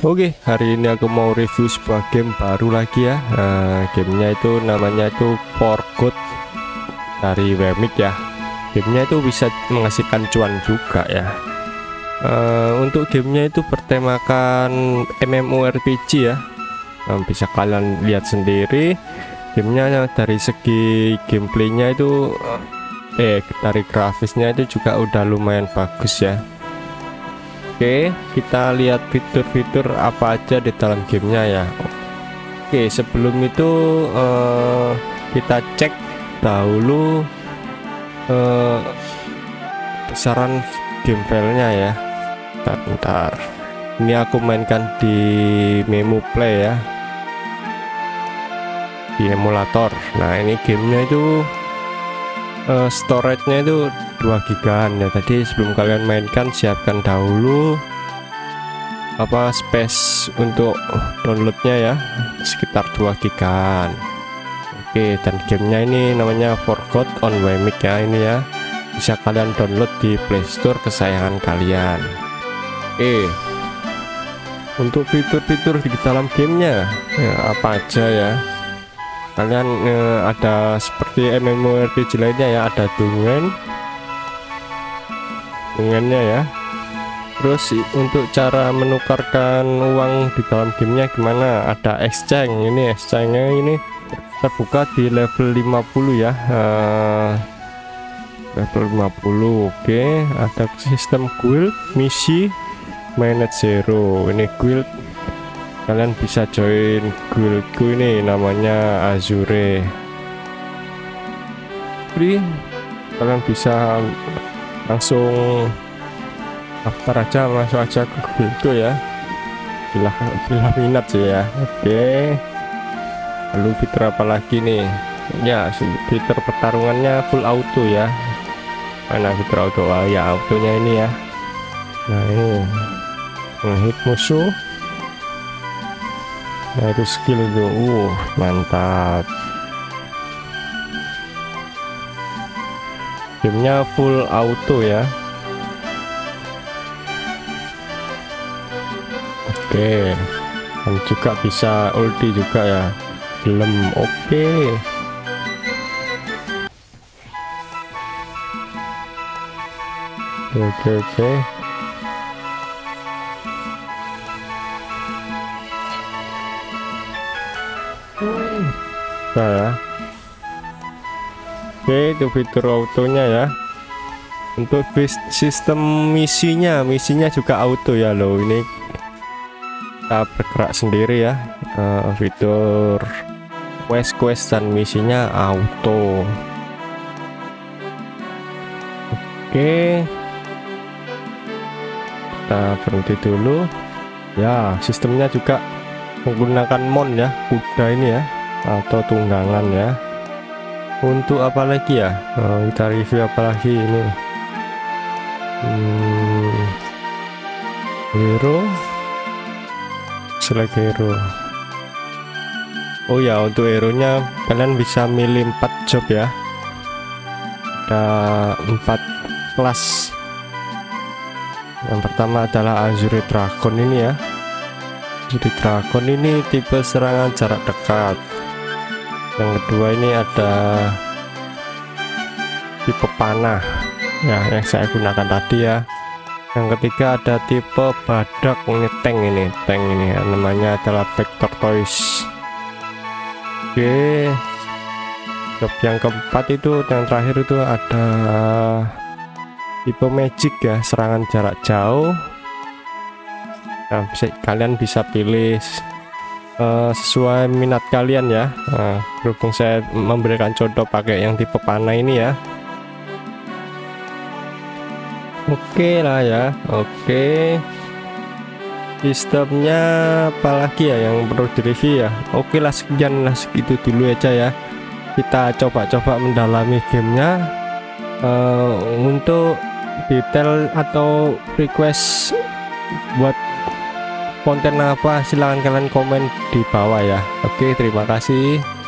Oke, hari ini aku mau review sebuah game baru lagi ya. Nah, gamenya itu namanya itu For Good dari Wemik ya. Gamenya itu bisa menghasilkan cuan juga ya. Uh, untuk gamenya itu bertemakan MMORPG ya. Nah, bisa kalian lihat sendiri. Gamenya dari segi gameplaynya itu eh dari grafisnya itu juga udah lumayan bagus ya Oke kita lihat fitur-fitur apa aja di dalam gamenya ya. Oke sebelum itu uh, kita cek dahulu uh, besaran game filenya ya. Bentar, bentar ini aku mainkan di memo play ya. Di emulator. Nah ini gamenya itu uh, storage-nya itu 2 gigaan ya tadi sebelum kalian mainkan siapkan dahulu apa space untuk downloadnya ya. Sekitar 2 gigaan Oke dan gamenya ini namanya Forgot on Wemic ya ini ya. Bisa kalian download di Playstore kesayangan kalian. Oke. Untuk fitur-fitur di dalam gamenya ya apa aja ya kalian eh, ada seperti MMORPG lainnya ya ada dungen dengannya ya. Terus untuk cara menukarkan uang di dalam gamenya gimana? Ada exchange ini exchange nya ini terbuka di level 50 ya uh, level 50 oke. Okay. ada sistem guild misi manage zero. Ini guild kalian bisa join guildku ini namanya Azure. Free. Kalian bisa langsung daftar aja masuk aja ke itu ya. Bila bila minat sih ya. Oke. Lalu fitur apa lagi nih? Ya fitur pertarungannya full auto ya. Mana fitur auto? Ah, ya autonya ini ya. Nah ini. Ngehit musuh nah itu skill itu. Uh mantap. Gamenya full auto ya. Oke. Dan juga bisa ulti juga ya. Belum oke. Oke oke nah ya. Oke itu fitur autonya ya. Untuk sistem misinya misinya juga auto ya loh. Ini kita bergerak sendiri ya. Uh, fitur quest quest dan misinya auto. Oke. Kita berhenti dulu. Ya sistemnya juga menggunakan mon ya kuda ini ya atau tunggangan ya. Untuk apa lagi ya? Oh, kita review apa lagi ini? Hmm, hero? Select hero. Oh ya untuk hero nya kalian bisa milih 4 job ya. Ada 4 kelas. Yang pertama adalah Azure Dragon ini ya Azure Dragon ini tipe serangan jarak dekat. Yang kedua ini ada tipe panah ya yang saya gunakan tadi ya. Yang ketiga ada tipe badak ini tank ini tank ini ya, namanya adalah vector toys. Oke. Job yang keempat itu yang terakhir itu ada tipe magic ya serangan jarak jauh nah kalian bisa pilih uh, sesuai minat kalian ya. Uh, berhubung saya memberikan contoh pakai yang tipe panah ini ya. Oke okay lah ya oke. Okay. sistemnya apalagi ya yang perlu direview ya? Oke okay lah sekian lah segitu dulu aja ya. Kita coba-coba mendalami gamenya. Uh, untuk detail atau request buat konten apa? Silahkan kalian komen di bawah ya. Oke terima kasih